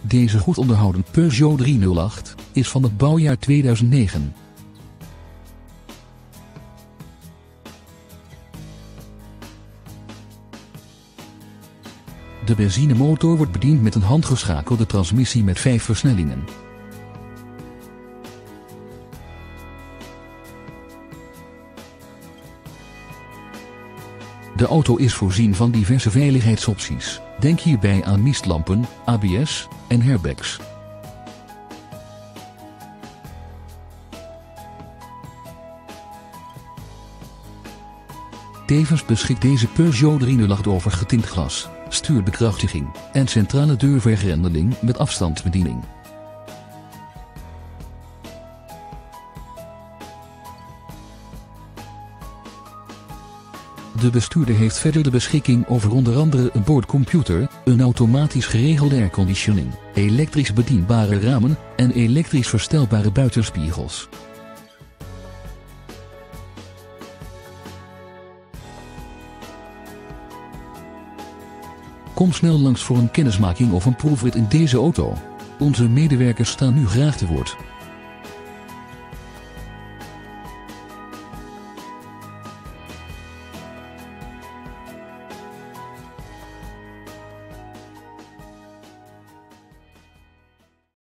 Deze goed onderhouden Peugeot 308 is van het bouwjaar 2009. De benzinemotor wordt bediend met een handgeschakelde transmissie met vijf versnellingen. De auto is voorzien van diverse veiligheidsopties. Denk hierbij aan mistlampen, ABS en airbags. Tevens beschikt deze Peugeot 308 over getint glas, stuurbekrachtiging en centrale deurvergrendeling met afstandsbediening. De bestuurder heeft verder de beschikking over onder andere een boordcomputer, een automatisch geregelde airconditioning, elektrisch bedienbare ramen en elektrisch verstelbare buitenspiegels. Kom snel langs voor een kennismaking of een proefrit in deze auto. Onze medewerkers staan nu graag te woord.